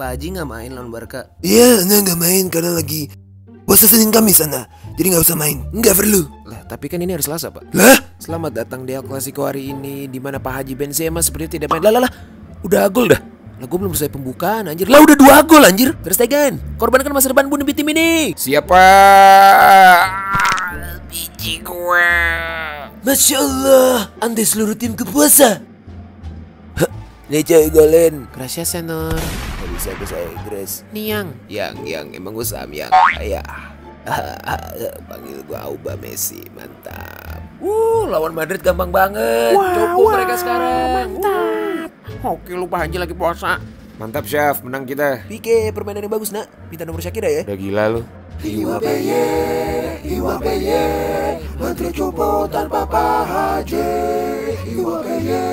Pak Haji nggak main lawan Barca. Iya, Ana nggak main karena lagi puasa Senin Kamis sana. Jadi nggak usah main, nggak perlu. Lah, tapi kan ini hari Selasa, Pak. Lah, Selamat datang di El Clasico hari ini di mana Pak Haji Benzema seperti tidak main. Lah, lah, lah. Udah gol dah. Lah gue belum selesai pembukaan anjir. Lah udah dua gol anjir. Ter Stegen. Korbankan masa depan demi tim ini. Siapa? Biji gue. Masya Allah, anda seluruh tim ke Nih cewek golin. Gracias, senor. Gak bisa bahasa Inggris. Niang. Yang, yang emang gue Sam yang. Ya. Panggil gua Auba Messi, mantap. Uh, lawan Madrid gampang banget. Cukup mereka sekarang. Mantap. Oke, lupa Haji lagi puasa. Mantap, Chef. Menang kita. Pike, permainan yang bagus nak. Minta nomor Syakira ya. Udah gila lu. Iwa peye, iwa peye, Menteri Cupu tanpa Pak Haji. Iwa peye,